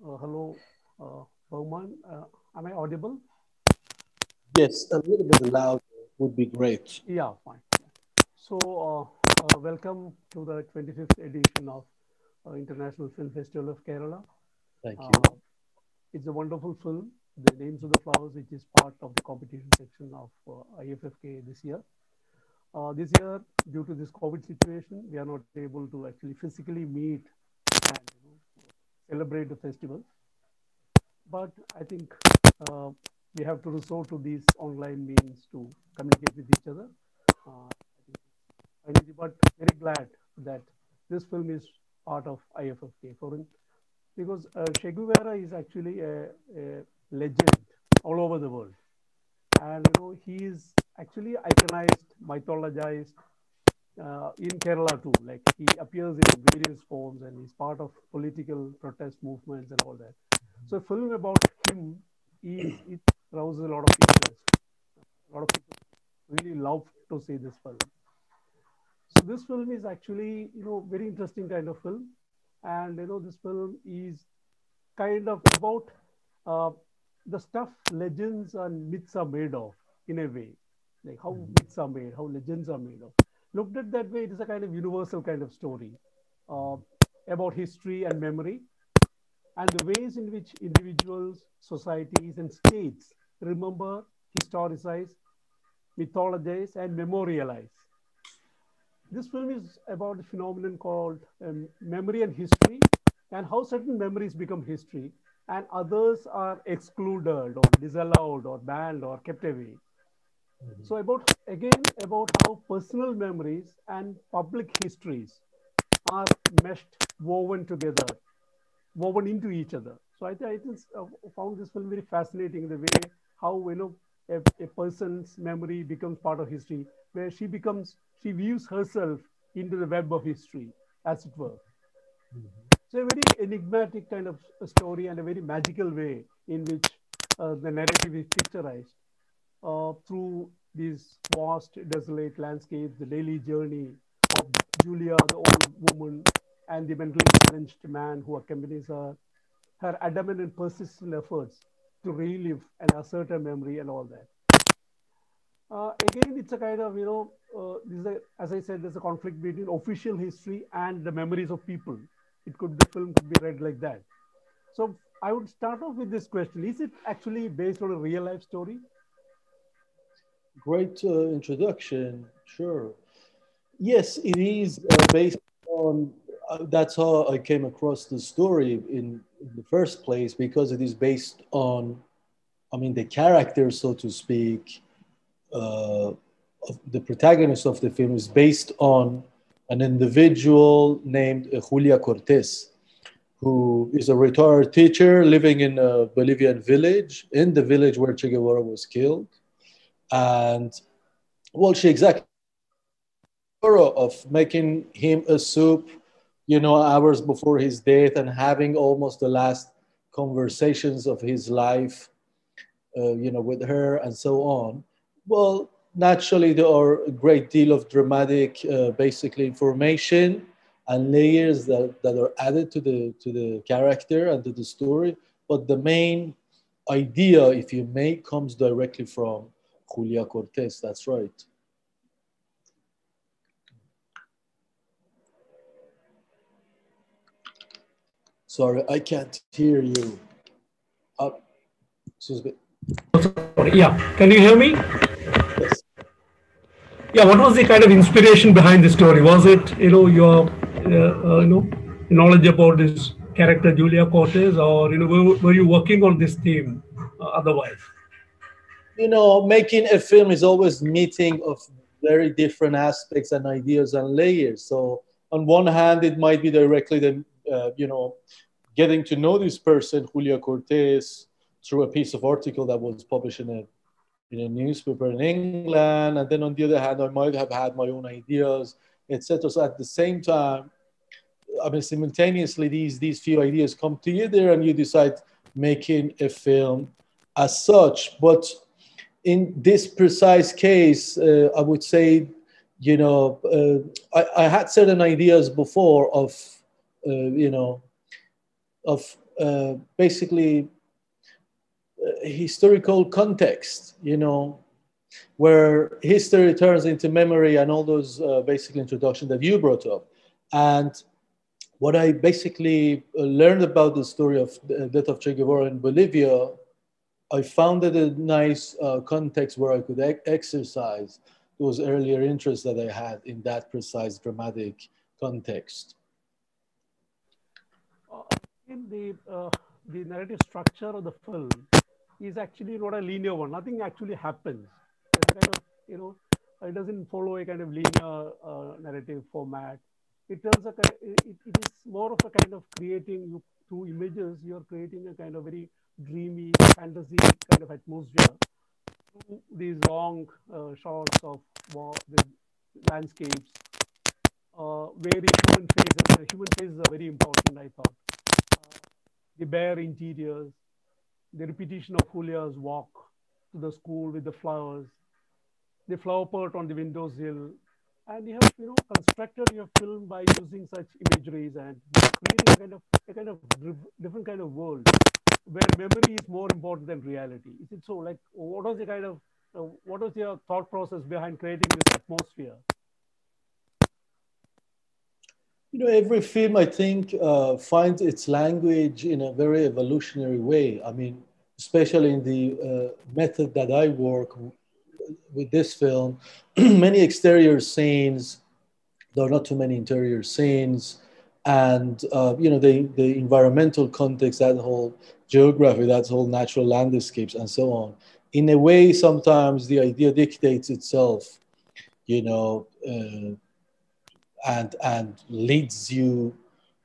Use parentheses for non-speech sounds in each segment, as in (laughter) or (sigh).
Uh, hello, uh, Bahman. Uh, am I audible? Yes, a little bit loud would be great. Yeah, fine. So, uh, uh, welcome to the 25th edition of uh, International Film Festival of Kerala. Thank you. Uh, it's a wonderful film, The Names of the Flowers, which is part of the competition section of uh, IFFK this year. Uh, this year, due to this COVID situation, we are not able to actually physically meet and you know, celebrate the festival. But I think uh, we have to resort to these online means to communicate with each other. Uh, but very glad that this film is part of IFFK foreign because uh, Che Guevara is actually a, a legend all over the world, and you know he is actually iconized, mythologized uh, in Kerala too. Like he appears in various forms and he's part of political protest movements and all that. So a film about him is it rouses a lot of interest. A lot of people really love to see this film. So this film is actually you know very interesting kind of film, and you know this film is kind of about uh, the stuff legends and myths are made of in a way like how myths are made, how legends are made of. Looked at that way, it is a kind of universal kind of story uh, about history and memory and the ways in which individuals, societies, and states remember, historicize, mythologize, and memorialize. This film is about a phenomenon called um, memory and history and how certain memories become history and others are excluded or disallowed or banned or kept away. Mm-hmm. So about again about how personal memories and public histories are meshed, woven together, woven into each other. So I, th- I think I uh, found this film very fascinating. The way how you know a, a, person's memory becomes part of history, where she becomes she views herself into the web of history, as it were. Mm-hmm. So a very enigmatic kind of story and a very magical way in which uh, the narrative is picturized uh, through these vast, desolate landscapes, the daily journey of Julia, the old woman, and the mentally challenged man who accompanies her, her adamant and persistent efforts to relive and assert her memory and all that. Uh, again, it's a kind of, you know, uh, this is a, as I said, there's a conflict between official history and the memories of people. It could, the film could be read like that. So I would start off with this question. Is it actually based on a real life story? Great uh, introduction. Sure. Yes, it is uh, based on. Uh, that's how I came across the story in, in, the first place because it is based on, I mean, the character, so to speak, uh, the protagonist of the film is based on an individual named Julia Cortez, who is a retired teacher living in a Bolivian village, in the village where Che Guevara was killed and well, she exactly of making him a soup, you know, hours before his death and having almost the last conversations of his life, uh, you know, with her and so on. Well, naturally, there are a great deal of dramatic, uh, basically information and layers that, that are added to the to the character and to the story. But the main idea, if you may, comes directly from Julia Cortez, that's right. Sorry, I can't hear you. Uh, excuse me. Yeah, can you hear me? Yes. Yeah, what was the kind of inspiration behind the story? Was it, you know, your, uh, uh, you know, knowledge about this character Julia Cortez, or you know, were, were you working on this theme uh, otherwise? You know, making a film is always meeting of very different aspects and ideas and layers. So on one hand, it might be directly the, uh, you know, getting to know this person, Julia Cortez, through a piece of article that was published in a in a newspaper in England, and then on the other hand, I might have had my own ideas, etc. So at the same time, I mean, simultaneously, these these few ideas come together, and you decide making a film as such. But in this precise case, uh, I would say, you know, uh, I, I, had certain ideas before of, uh, you know, of uh, basically uh, historical context, you know, where history turns into memory and all those uh, basic introduction that you brought up. And what I basically learned about the story of the death of Che Guevara in Bolivia, I found it a nice uh, context where I could exercise those earlier interests that I had in that precise dramatic context. Uh, in the, uh, the narrative structure of the film is actually not a linear one. Nothing actually happens. Kind of, you know, it doesn't follow a kind of linear uh, narrative format. It tells a it, it is more of a kind of creating you through images. You are creating a kind of very dreamy fantasy kind of atmosphere through these long uh, shots of war, the landscapes, uh, the human faces, the human faces are very important, I thought. Uh, the bare interiors, the repetition of Julia's walk to the school with the flowers, the flower pot on the windowsill, and you have you know constructed your film by using such imageries and creating a kind of a kind of different kind of world where memory is more important than reality. Is it so? Like, what was the kind of uh, what was your thought process behind creating this atmosphere? You know, every film I think uh, finds its language in a very evolutionary way. I mean, especially in the uh, method that I work with this film, (clears throat) many exterior scenes, are not too many interior scenes, and uh, you know the the environmental context, that whole geography, that whole natural landscapes, and so on. In a way, sometimes the idea dictates itself, you know, uh, and and leads you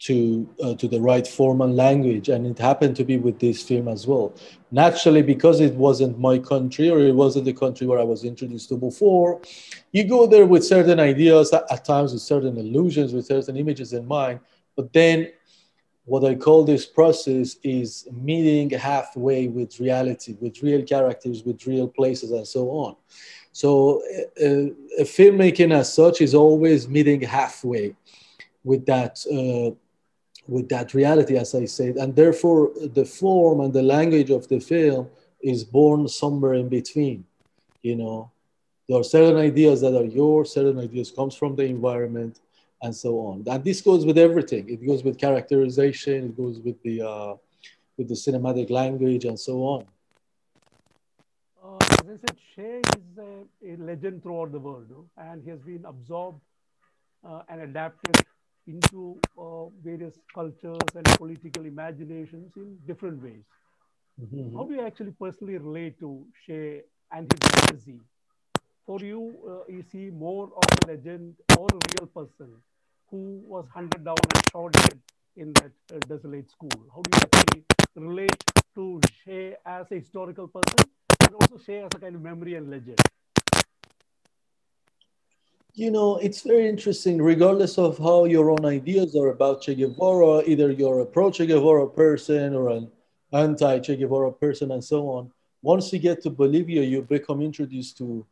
to uh, to the right form and language and it happened to be with this film as well. Naturally because it wasn't my country or it wasn't the country where i was introduced to before you go there with certain ideas at, times with certain illusions with certain images in mind but then what i call this process is meeting halfway with reality with real characters with real places and so on. So uh, uh filmmaking as such is always meeting halfway with that uh, with that reality, as I said, and therefore the form and the language of the film is born somewhere in between. You know, there are certain ideas that are yours, certain ideas comes from the environment, and so on. And this goes with everything. It goes with characterization. It goes with the uh, with the cinematic language, and so on. Uh, I said, Che is a, a, legend throughout the world, no? and he has been absorbed uh, and adapted into uh, various cultures and political imaginations in different ways. Mm-hmm. How do you actually personally relate to Che and his legacy? For you, uh, is he more of a legend or a real person who was hunted down and shot dead in that uh, desolate school? How do you actually relate to Che as a historical person and also Che as a kind of memory and legend? You know, it's very interesting, regardless of how your own ideas are about Che Guevara, either you're a pro Che Guevara person or an anti Che Guevara person, and so on. Once you get to Bolivia, you become introduced to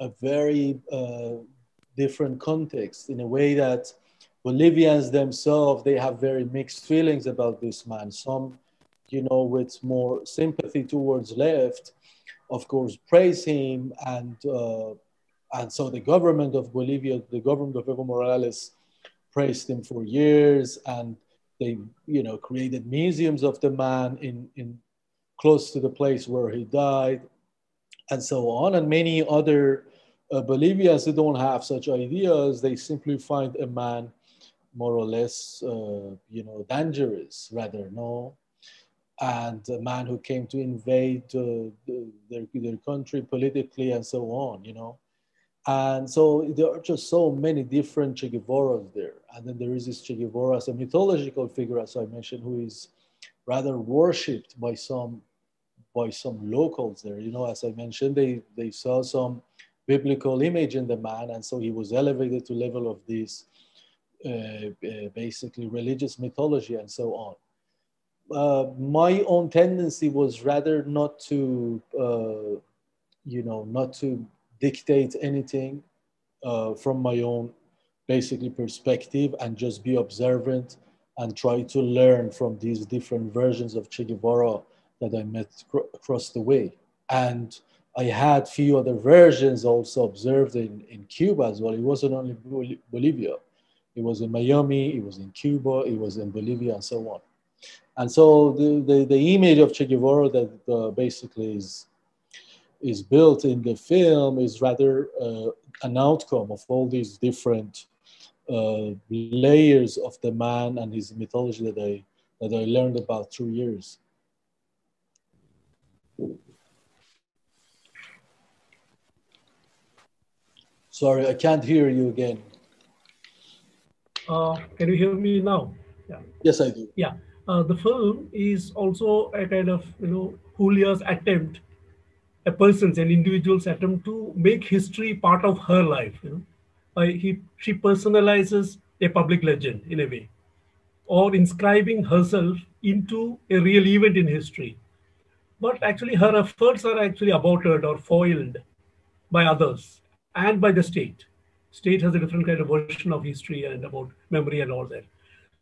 a very uh, different context in a way that Bolivians themselves, they have very mixed feelings about this man. Some, you know, with more sympathy towards left, of course, praise him and uh, and so the government of Bolivia, the government of Evo Morales, praised him for years, and they, you know, created museums of the man in, in close to the place where he died, and so on. And many other uh, Bolivians who don't have such ideas, they simply find a man more or less, uh, you know, dangerous, rather, no? And a man who came to invade uh, their, their country politically and so on, you know? And so there are just so many different Che Guevaras there. And then there is this Che Guevara as a mythological figure, as I mentioned, who is rather worshipped by some by some locals there. You know, as I mentioned, they, they saw some biblical image in the man, and so he was elevated to level of this uh, uh, basically religious mythology and so on. Uh, my own tendency was rather not to, uh, you know, not to dictate anything uh, from my own basically perspective and just be observant and try to learn from these different versions of Che Guevara that I met across the way. And I had few other versions also observed in, in Cuba as well. It wasn't only Bolivia. It was in Miami, it was in Cuba, it was in Bolivia, and so on. And so the, the, the image of Che Guevara that uh, basically is, is built in the film is rather uh, an outcome of all these different uh, layers of the man and his mythology that I, that I learned about through years. Sorry, I can't hear you again. Uh, can you hear me now? Yeah. Yes, I do. Yeah. Uh, the film is also a kind of, you know, Julia's attempt, a person's, an individual's attempt to make history part of her life. You know, he, she personalizes a public legend in a way, or inscribing herself into a real event in history. But actually, her efforts are actually aborted or foiled by others and by the state. State has a different kind of version of history and about memory and all that.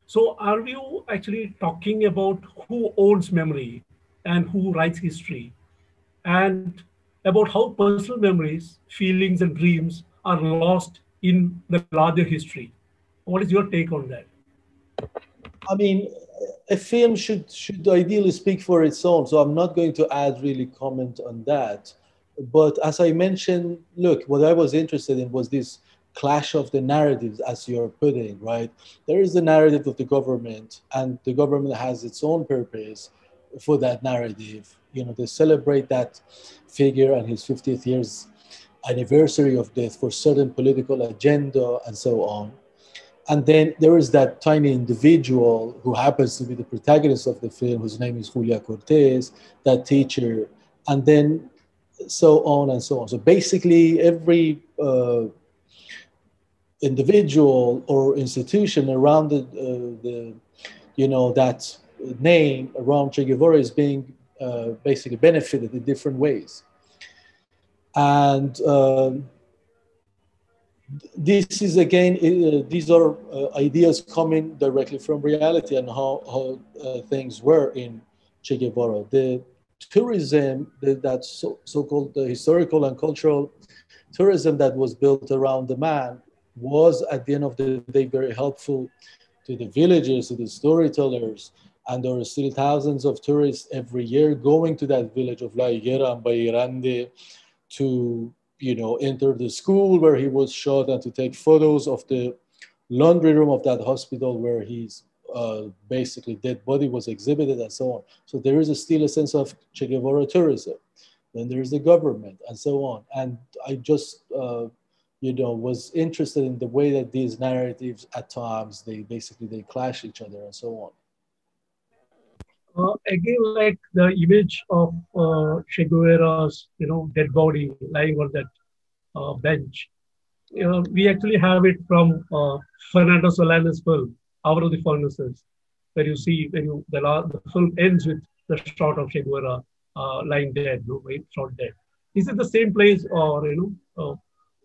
So are you actually talking about who owns memory and who writes history and about how personal memories, feelings and dreams are lost in the larger history? What is your take on that? I mean, a film should should ideally speak for its own. So I'm not going to add really comment on that. But as I mentioned, look, what I was interested in was this clash of the narratives, as you're putting, right? There is the narrative of the government, and the government has its own purpose for that narrative. You know, they celebrate that figure and his 50th years anniversary of death for certain political agenda and so on. And then there is that tiny individual who happens to be the protagonist of the film, whose name is Julia Cortez, that teacher, and then so on and so on. So basically, every uh, individual or institution around the, uh, the you know, that name around Che Guevara is being uh, basically benefited in different ways. And um, this is again, uh, these are uh, ideas coming directly from reality and how, how uh, things were in Che Guevara. The tourism, the, that so, so-called the historical and cultural tourism that was built around the man was at the end of the day very helpful to the villagers, to the storytellers, and there are still thousands of tourists every year going to that village of La Higuera and Bahía to, you know, enter the school where he was shot and to take photos of the laundry room of that hospital where his uh, basically dead body was exhibited and so on. So there is a still a sense of Che Guevara tourism. Then there is the government and so on. And I just uh, you know, was interested in the way that these narratives at times they basically they clash each other and so on. Uh, again, like the image of uh, Che Guevara's, you know, dead body lying on that uh, bench. Know, we actually have it from uh, Fernando Solanas' film, Hour of the Furnaces, where you see when you the, the film ends with the shot of Che Guevara uh, lying dead, no, shot dead. Is it the same place, or you know, uh,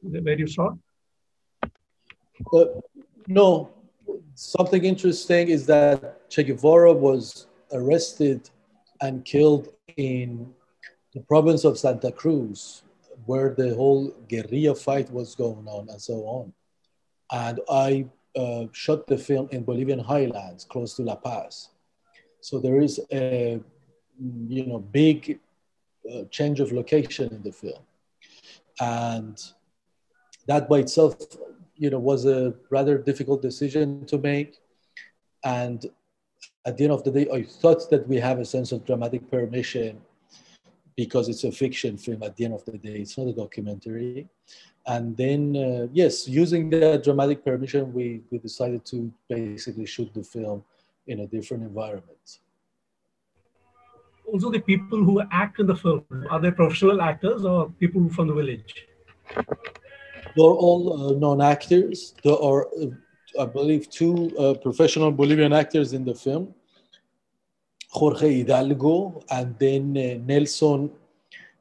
where you? Uh, no. Something interesting is that Che Guevara was arrested and killed in the province of Santa Cruz, where the whole guerrilla fight was going on and so on. And I uh, shot the film in Bolivian highlands, close to La Paz. So there is a you know big uh, change of location in the film, and that by itself, you know, was a rather difficult decision to make. And at the end of the day, I thought that we have a sense of dramatic permission because it's a fiction film at the end of the day. It's not a documentary. And then, uh, yes, using that dramatic permission, we, we decided to basically shoot the film in a different environment. Also, the people who act in the film, are they professional actors or people from the village? They're all uh, known actors. There are, uh, I believe, two uh, professional Bolivian actors in the film Jorge Hidalgo and then uh, Nelson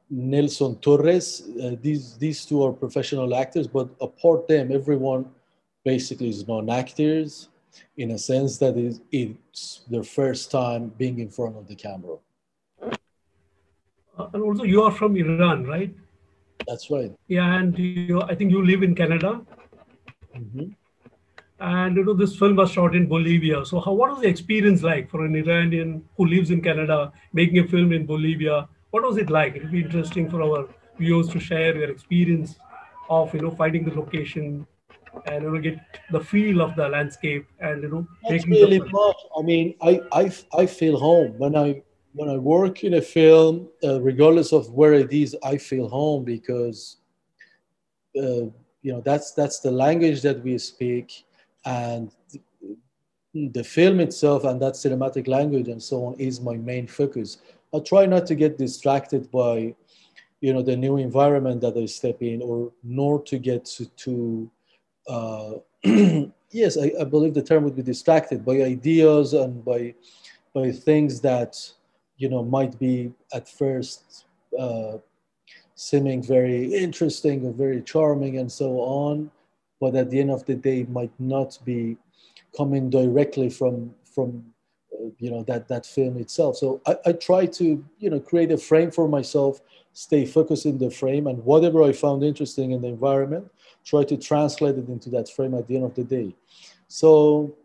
Nelson Torres. Uh, these these two are professional actors, but apart them, everyone basically is non-actors in a sense that it's their first time being in front of the camera. Uh, and also, you are from Iran, right? That's right. Yeah, and you, I think you live in Canada. Mm-hmm. And you know, this film was shot in Bolivia. So, how what was the experience like for an Iranian who lives in Canada making a film in Bolivia? What was it like? It would be interesting for our viewers to share their experience of you know finding the location and you know get the feel of the landscape and you know That's really much. I mean, I, I I feel home when I when I work in a film, uh, regardless of where it is, I feel home because uh, you know that's that's the language that we speak and the film itself and that cinematic language and so on is my main focus. I try not to get distracted by, you know, the new environment that I step in, or nor to get to, to uh, (clears throat) yes, I, I, believe the term would be distracted by ideas and by by things that you know might be at first uh, seeming very interesting or very charming and so on but at the end of the day might not be coming directly from from uh, you know that that film itself. So I, I try to you know create a frame for myself stay focused in the frame and whatever i found interesting in the environment try to translate it into that frame at the end of the day. So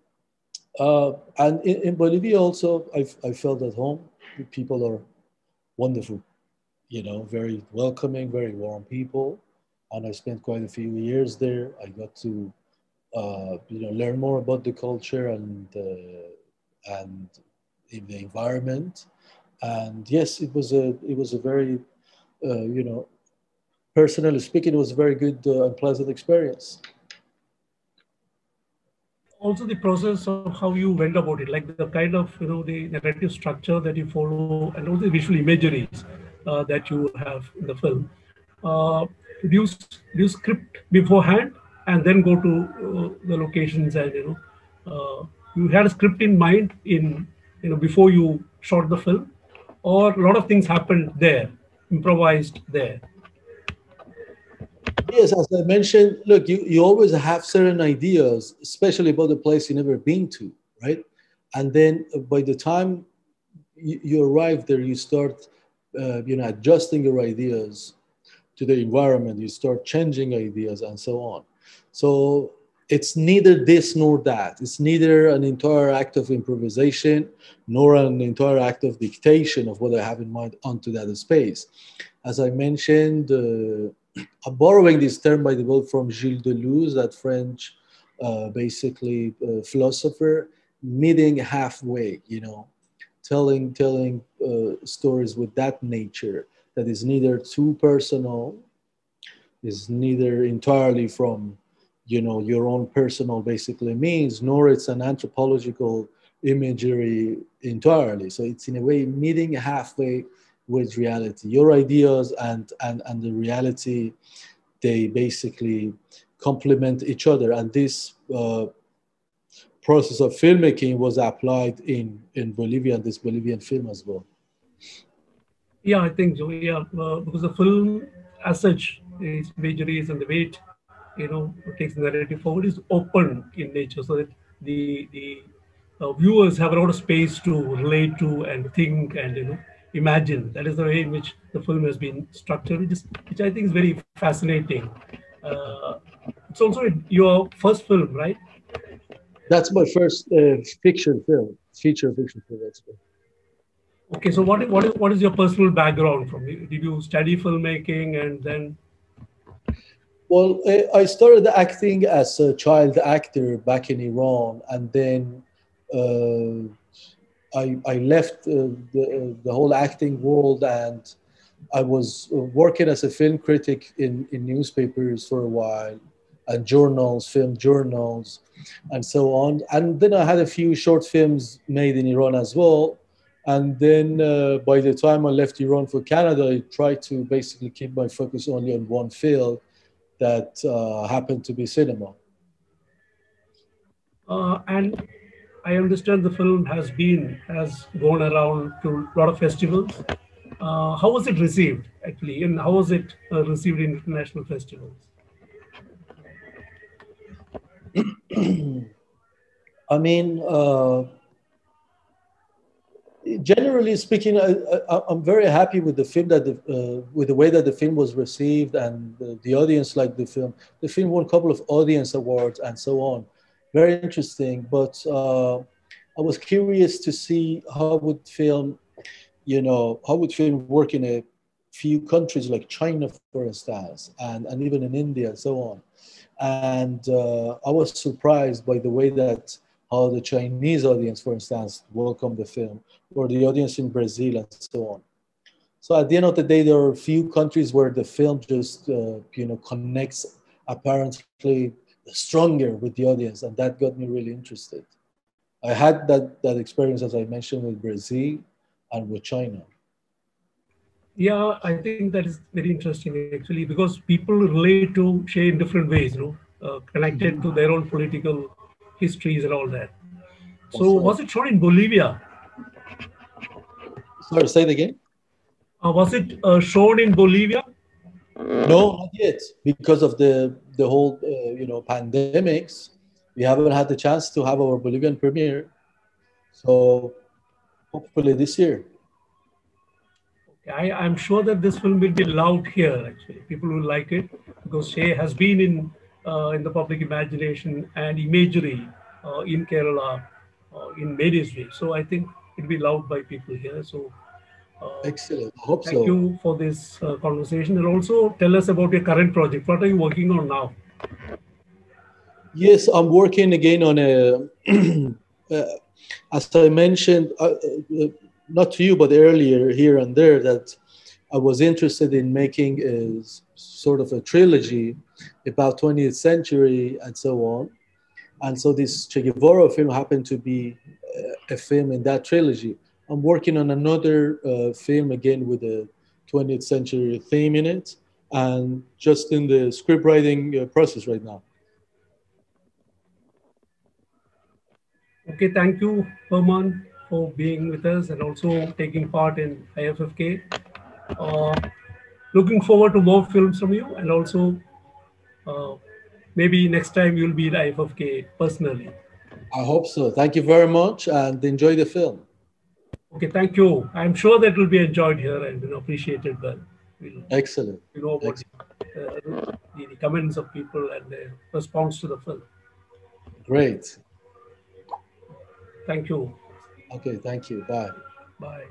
uh, and in, in bolivia also I, I felt at home. People are wonderful you know very welcoming very warm people and I spent quite a few years there. I got to uh, you know learn more about the culture and uh, and the environment. And yes, it was a it was a very uh, you know personally speaking, it was a very good uh, and pleasant experience. Also, the process of how you went about it, like the kind of you know the narrative structure that you follow, and all the visual imageries uh, that you have in the film. Uh, do you, script beforehand and then go to uh, the locations and you know uh, you had a script in mind in you know before you shot the film or a lot of things happened there improvised there. Yes as i mentioned look you, you always have certain ideas especially about the place you never been to right? And then by the time you, you arrive there you start uh, you know adjusting your ideas to the environment, you start changing ideas and so on. So it's neither this nor that. It's neither an entire act of improvisation nor an entire act of dictation of what I have in mind onto that space. As I mentioned, uh, (clears throat) I'm borrowing this term by the way from Gilles Deleuze, that French uh, basically uh, philosopher, meeting halfway, you know, telling telling uh, stories with that nature that is neither too personal, is neither entirely from you know your own personal basically means, nor it's an anthropological imagery entirely. So it's in a way meeting halfway with reality. Your ideas and and and the reality, they basically complement each other. And this uh, process of filmmaking was applied in in Bolivia and this Bolivian film as well. Yeah, I think so. Yeah, uh, because the film as such, its vagaries and the weight, you know, takes the narrative forward is open in nature, so that the the uh, viewers have a lot of space to relate to and think and you know imagine. That is the way in which the film has been structured, which is which I think is very fascinating. Uh, it's also your first film, right? That's my first uh, fiction film, feature fiction film. That's good. Okay, so what, what, is, what is your personal background from? Did you study filmmaking and then? Well, I started acting as a child actor back in Iran, and then uh, I, I left uh, the, the whole acting world and I was working as a film critic in, in newspapers for a while and journals, film journals, and so on. And then I had a few short films made in Iran as well. And then uh, by the time I left Iran for Canada, I tried to basically keep my focus only on one field that uh, happened to be cinema. Uh, and I understand the film has been, has gone around to a lot of festivals. Uh, how was it received actually? And how was it uh, received in international festivals? (clears throat) I mean, uh, generally speaking, I, am very happy with the film that the, uh, with the way that the film was received and the, the, audience liked the film. The film won a couple of audience awards and so on. Very interesting, but uh, I was curious to see how would film, you know, how would film work in a few countries like China, for instance, and, and even in India and so on. And uh, I was surprised by the way that how the Chinese audience, for instance, welcome the film, or the audience in Brazil and so on. So at the end of the day, there are a few countries where the film just, uh, you know, connects apparently stronger with the audience, and that got me really interested. I had that, that experience, as I mentioned, with Brazil and with China. Yeah, I think that is very interesting actually, because people relate to Che in different ways, you know, uh, connected to their own political histories and all that. So, was it shown in Bolivia? Sorry, say it again. Uh, was it uh, shown in Bolivia? No, not yet, because of the the whole uh, you know pandemics we haven't had the chance to have our Bolivian premiere. So hopefully this year. I, I'm sure that this film will be loved here. Actually, people will like it because Che has been in in the public imagination and imagery uh, in Kerala uh, in various ways. So I think it'll be loved by people here. So. Uh, Excellent. I hope thank so. you for this uh, conversation and also tell us about your current project. What are you working on now? Yes, I'm working again on a, (clears throat) uh, as I mentioned, uh, uh, not to you, but earlier here and there, that I was interested in making a sort of a trilogy about 20th century and so on. And so this Che Guevara film happened to be uh, a film in that trilogy. I'm working on another uh, film again with a 20th century theme in it and just in the script writing uh, process right now. Okay, thank you, Herman, for being with us and also taking part in IFFK. Uh, looking forward to more films from you and also uh, maybe next time you'll be at IFFK personally. I hope so. Thank you very much and enjoy the film. Okay, thank you. I'm sure that will be enjoyed here and you know, appreciated well. We'll, Excellent. You know about uh, the, the comments of people and the response to the film. Great. Thank you. Okay, thank you. Bye. Bye.